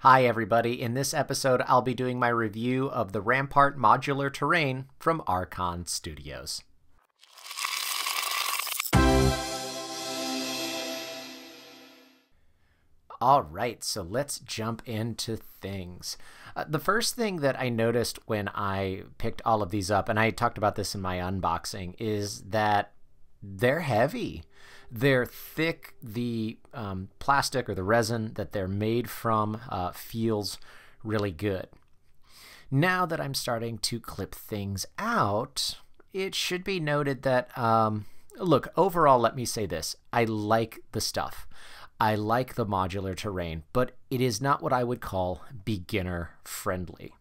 Hi everybody, in this episode I'll be doing my review of the Rampart Modular Terrain from Archon Studios. Alright, so let's jump into things. Uh, the first thing that I noticed when I picked all of these up, and I talked about this in my unboxing, is that they're heavy. They're thick. The um, plastic or the resin that they're made from uh, feels really good. Now that I'm starting to clip things out, it should be noted that, um, look, overall, let me say this I like the stuff. I like the modular terrain, but it is not what I would call beginner friendly.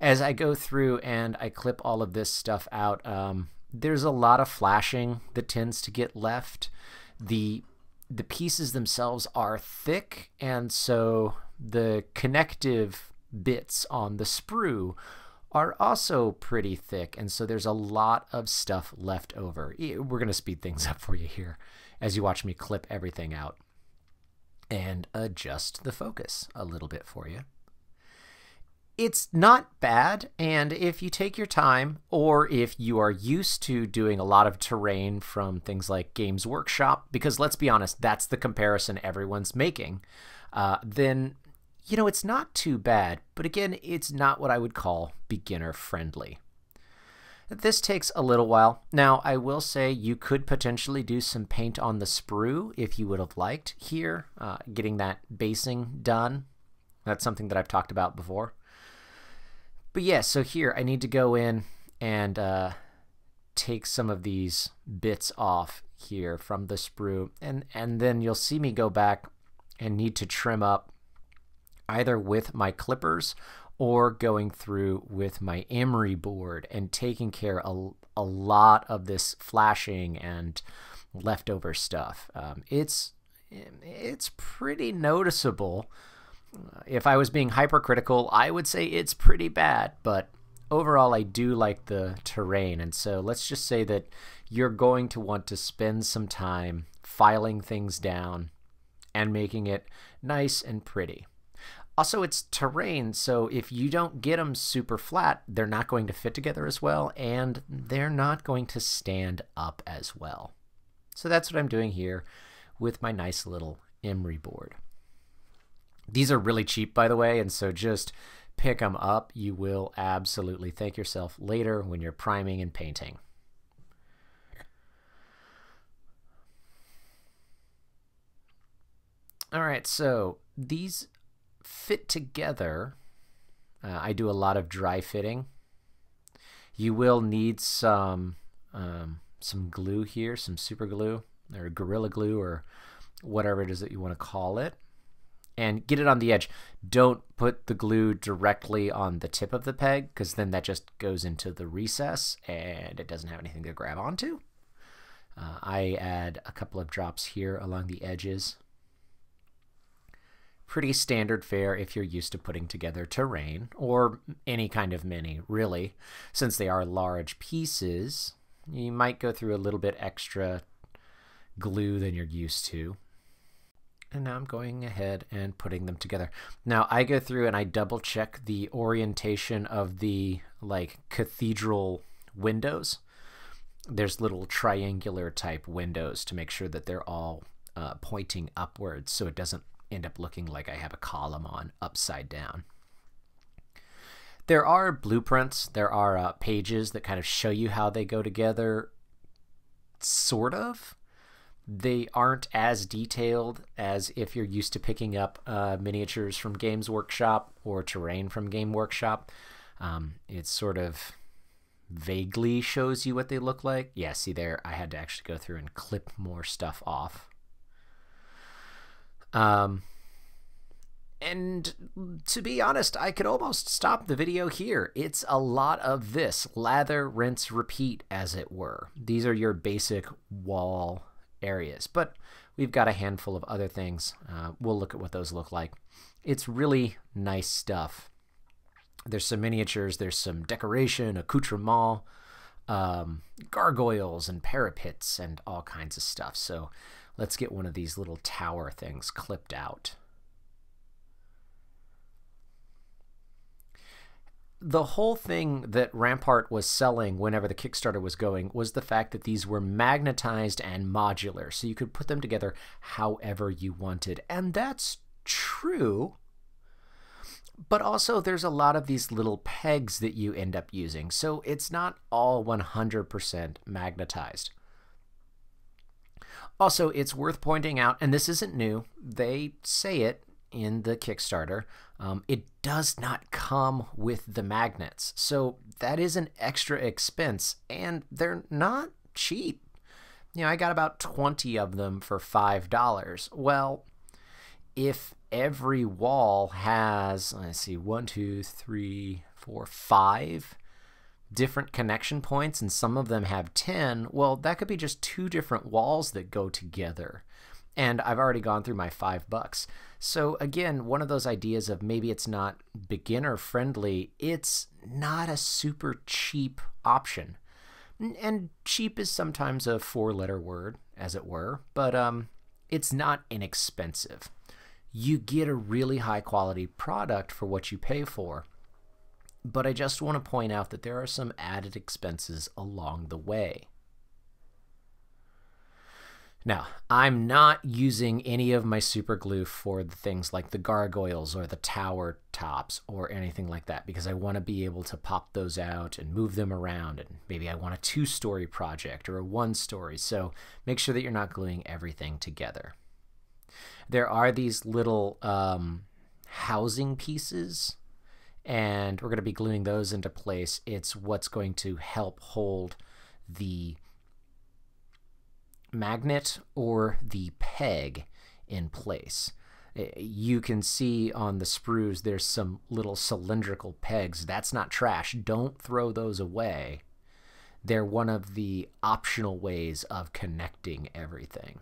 As I go through and I clip all of this stuff out, um, there's a lot of flashing that tends to get left. The the pieces themselves are thick, and so the connective bits on the sprue are also pretty thick, and so there's a lot of stuff left over. We're going to speed things up for you here as you watch me clip everything out and adjust the focus a little bit for you it's not bad. And if you take your time, or if you are used to doing a lot of terrain from things like Games Workshop, because let's be honest, that's the comparison everyone's making, uh, then, you know, it's not too bad. But again, it's not what I would call beginner friendly. This takes a little while. Now, I will say you could potentially do some paint on the sprue if you would have liked here, uh, getting that basing done. That's something that I've talked about before. But yeah, so here I need to go in and uh, take some of these bits off here from the sprue. And, and then you'll see me go back and need to trim up either with my clippers or going through with my emery board and taking care a, a lot of this flashing and leftover stuff. Um, it's it's pretty noticeable if I was being hypercritical, I would say it's pretty bad, but overall I do like the terrain. And so let's just say that you're going to want to spend some time filing things down and making it nice and pretty. Also, it's terrain, so if you don't get them super flat, they're not going to fit together as well, and they're not going to stand up as well. So that's what I'm doing here with my nice little emery board. These are really cheap, by the way, and so just pick them up. You will absolutely thank yourself later when you're priming and painting. All right, so these fit together. Uh, I do a lot of dry fitting. You will need some um, some glue here, some super glue or gorilla glue or whatever it is that you want to call it and get it on the edge. Don't put the glue directly on the tip of the peg because then that just goes into the recess and it doesn't have anything to grab onto. Uh, I add a couple of drops here along the edges. Pretty standard fare if you're used to putting together terrain or any kind of mini, really. Since they are large pieces, you might go through a little bit extra glue than you're used to and now I'm going ahead and putting them together. Now I go through and I double check the orientation of the like cathedral windows. There's little triangular type windows to make sure that they're all uh, pointing upwards so it doesn't end up looking like I have a column on upside down. There are blueprints, there are uh, pages that kind of show you how they go together, sort of they aren't as detailed as if you're used to picking up uh, miniatures from Games Workshop or terrain from Game Workshop. Um, it sort of vaguely shows you what they look like. Yeah, see there, I had to actually go through and clip more stuff off. Um, and to be honest, I could almost stop the video here. It's a lot of this lather, rinse, repeat, as it were. These are your basic wall areas. But we've got a handful of other things. Uh, we'll look at what those look like. It's really nice stuff. There's some miniatures, there's some decoration, accoutrement, um, gargoyles and parapets and all kinds of stuff. So let's get one of these little tower things clipped out. The whole thing that Rampart was selling whenever the Kickstarter was going was the fact that these were magnetized and modular, so you could put them together however you wanted. And that's true. But also, there's a lot of these little pegs that you end up using, so it's not all 100% magnetized. Also, it's worth pointing out, and this isn't new, they say it in the Kickstarter, um, it does not come with the magnets. So that is an extra expense, and they're not cheap. You know, I got about 20 of them for $5. Well, if every wall has, let's see, one, two, three, four, five different connection points, and some of them have 10, well, that could be just two different walls that go together. And I've already gone through my five bucks. So, again, one of those ideas of maybe it's not beginner friendly, it's not a super cheap option. And cheap is sometimes a four letter word, as it were, but um, it's not inexpensive. You get a really high quality product for what you pay for. But I just want to point out that there are some added expenses along the way. Now, I'm not using any of my super glue for the things like the gargoyles or the tower tops or anything like that because I want to be able to pop those out and move them around and maybe I want a two-story project or a one-story. So make sure that you're not gluing everything together. There are these little um, housing pieces and we're going to be gluing those into place. It's what's going to help hold the magnet or the peg in place. Eh, you can see on the sprues there's some little cylindrical pegs. That's not trash. Don't throw those away. They're one of the optional ways of connecting everything.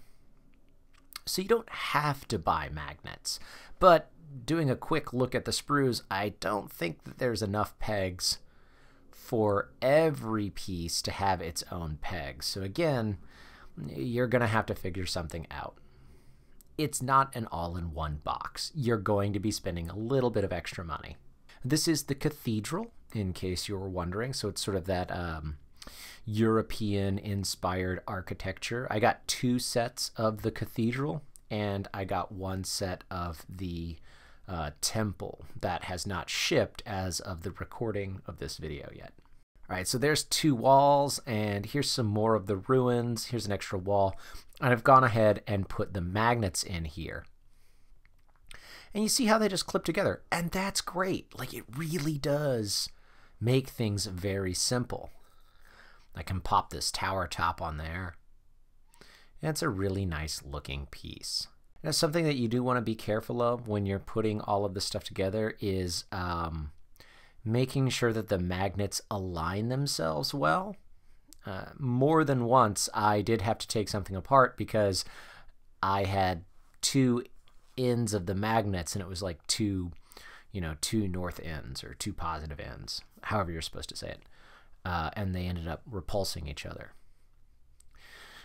So you don't have to buy magnets. But doing a quick look at the sprues, I don't think that there's enough pegs for every piece to have its own pegs. So again, you're going to have to figure something out. It's not an all in one box. You're going to be spending a little bit of extra money. This is the cathedral, in case you were wondering. So it's sort of that um, European inspired architecture. I got two sets of the cathedral, and I got one set of the uh, temple that has not shipped as of the recording of this video yet. All right, so there's two walls, and here's some more of the ruins. Here's an extra wall. And I've gone ahead and put the magnets in here. And you see how they just clip together. And that's great. Like, it really does make things very simple. I can pop this tower top on there. And it's a really nice looking piece. Now, something that you do want to be careful of when you're putting all of this stuff together is um, making sure that the magnets align themselves well. Uh, more than once, I did have to take something apart because I had two ends of the magnets and it was like two, you know, two north ends or two positive ends, however you're supposed to say it. Uh, and they ended up repulsing each other.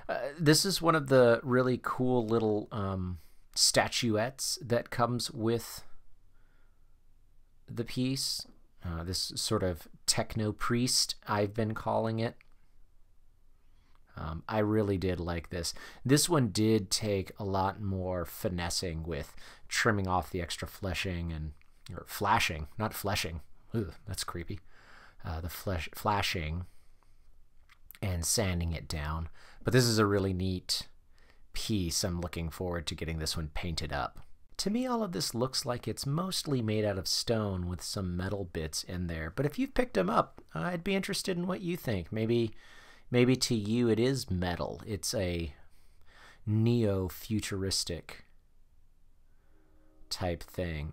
Uh, this is one of the really cool little um, statuettes that comes with the piece. Uh, this sort of techno priest, I've been calling it. Um, I really did like this. This one did take a lot more finessing with trimming off the extra fleshing and or flashing, not fleshing. Ooh, that's creepy. Uh, the flesh flashing and sanding it down. But this is a really neat piece. I'm looking forward to getting this one painted up. To me, all of this looks like it's mostly made out of stone with some metal bits in there. But if you've picked them up, I'd be interested in what you think. Maybe, maybe to you it is metal. It's a neo-futuristic type thing.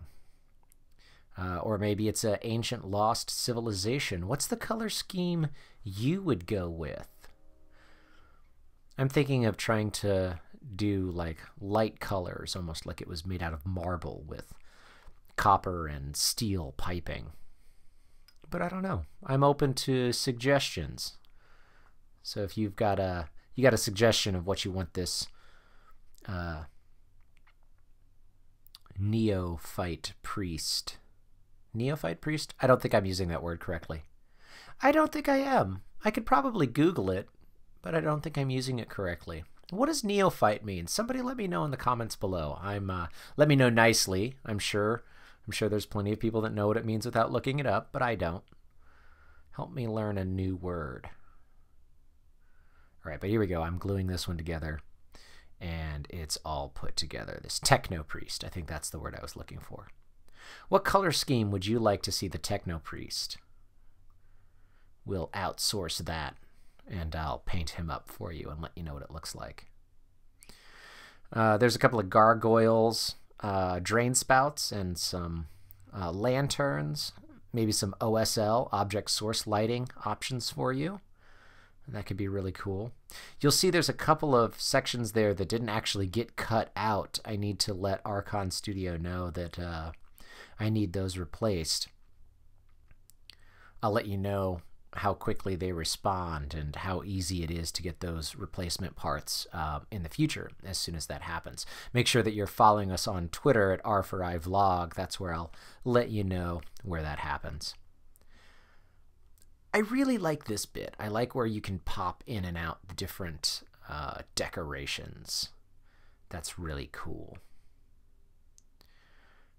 Uh, or maybe it's an ancient lost civilization. What's the color scheme you would go with? I'm thinking of trying to do like light colors, almost like it was made out of marble with copper and steel piping. But I don't know. I'm open to suggestions. So if you've got a you got a suggestion of what you want this uh, neophyte priest Neophyte priest? I don't think I'm using that word correctly. I don't think I am. I could probably Google it, but I don't think I'm using it correctly. What does neophyte mean? Somebody let me know in the comments below. I'm uh, let me know nicely. I'm sure. I'm sure there's plenty of people that know what it means without looking it up, but I don't. Help me learn a new word. All right, but here we go. I'm gluing this one together, and it's all put together. This techno priest. I think that's the word I was looking for. What color scheme would you like to see the techno priest? We'll outsource that and I'll paint him up for you and let you know what it looks like. Uh, there's a couple of gargoyles, uh, drain spouts, and some uh, lanterns, maybe some OSL, object source lighting options for you. that could be really cool. You'll see there's a couple of sections there that didn't actually get cut out. I need to let Archon Studio know that uh, I need those replaced. I'll let you know how quickly they respond and how easy it is to get those replacement parts uh, in the future as soon as that happens. Make sure that you're following us on Twitter at R4I Vlog. That's where I'll let you know where that happens. I really like this bit. I like where you can pop in and out the different uh, decorations. That's really cool.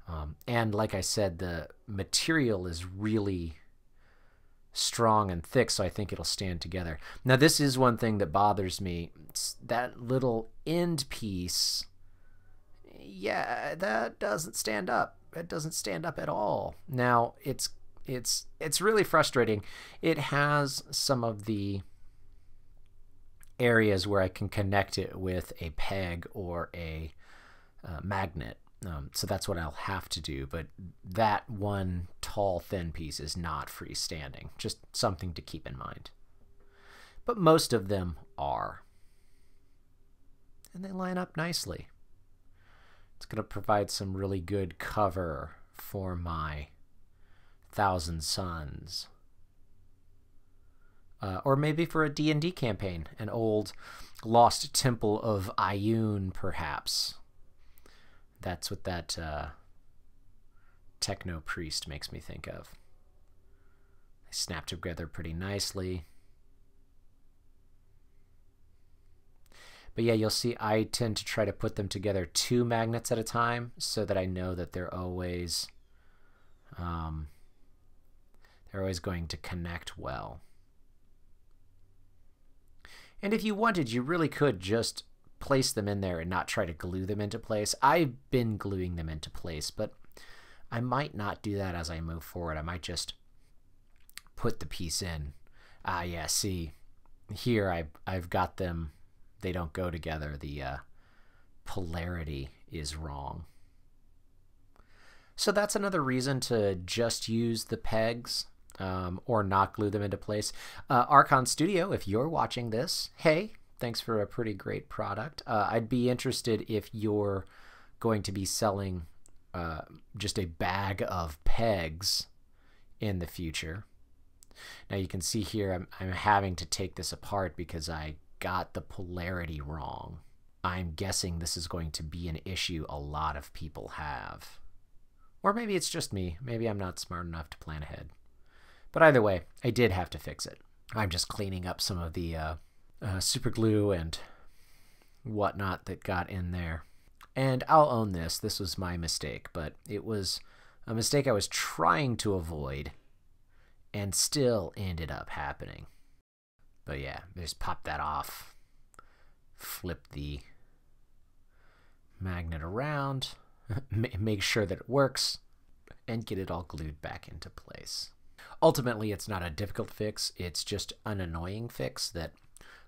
Um, and like I said, the material is really strong and thick, so I think it'll stand together. Now, this is one thing that bothers me. It's that little end piece, yeah, that doesn't stand up. It doesn't stand up at all. Now, it's it's it's really frustrating. It has some of the areas where I can connect it with a peg or a uh, magnet um, so that's what I'll have to do. But that one tall, thin piece is not freestanding. Just something to keep in mind. But most of them are. And they line up nicely. It's going to provide some really good cover for my Thousand Sons. Uh, or maybe for a D&D campaign, an old lost temple of Ioun, perhaps. That's what that uh, techno priest makes me think of. They snap together pretty nicely. But yeah, you'll see I tend to try to put them together two magnets at a time so that I know that they're always um, they're always going to connect well. And if you wanted, you really could just place them in there and not try to glue them into place. I've been gluing them into place, but I might not do that as I move forward. I might just put the piece in. Ah, yeah, see, here I've, I've got them. They don't go together. The uh, polarity is wrong. So that's another reason to just use the pegs um, or not glue them into place. Uh, Archon Studio, if you're watching this, hey, thanks for a pretty great product. Uh, I'd be interested if you're going to be selling uh, just a bag of pegs in the future. Now you can see here I'm, I'm having to take this apart because I got the polarity wrong. I'm guessing this is going to be an issue a lot of people have. Or maybe it's just me. Maybe I'm not smart enough to plan ahead. But either way, I did have to fix it. I'm just cleaning up some of the uh, uh, super glue and whatnot that got in there. And I'll own this. This was my mistake, but it was a mistake I was trying to avoid and still ended up happening. But yeah, just pop that off. Flip the magnet around. make sure that it works. And get it all glued back into place. Ultimately, it's not a difficult fix. It's just an annoying fix that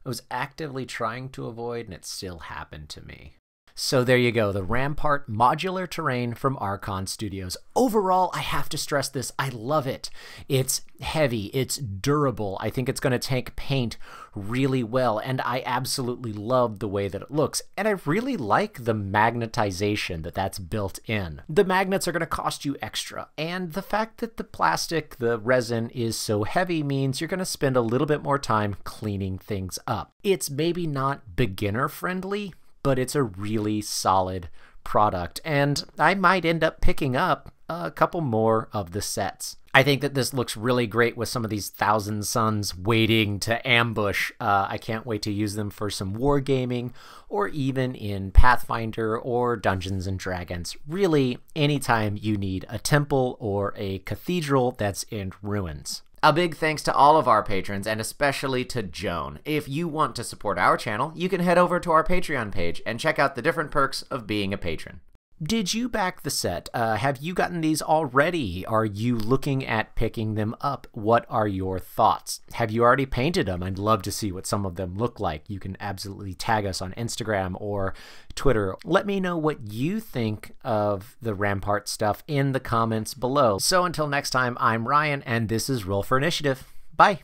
I was actively trying to avoid, and it still happened to me. So there you go, the Rampart modular terrain from Archon Studios. Overall, I have to stress this, I love it. It's heavy, it's durable. I think it's going to take paint really well, and I absolutely love the way that it looks. And I really like the magnetization that that's built in. The magnets are going to cost you extra, and the fact that the plastic, the resin, is so heavy means you're going to spend a little bit more time cleaning things up. It's maybe not beginner friendly, but it's a really solid product. And I might end up picking up a couple more of the sets. I think that this looks really great with some of these Thousand Sons waiting to ambush. Uh, I can't wait to use them for some wargaming or even in Pathfinder or Dungeons and Dragons. Really, anytime you need a temple or a cathedral that's in ruins. A big thanks to all of our patrons and especially to Joan. If you want to support our channel, you can head over to our Patreon page and check out the different perks of being a patron. Did you back the set? Uh, have you gotten these already? Are you looking at picking them up? What are your thoughts? Have you already painted them? I'd love to see what some of them look like. You can absolutely tag us on Instagram or Twitter. Let me know what you think of the Rampart stuff in the comments below. So until next time, I'm Ryan, and this is Roll for Initiative. Bye.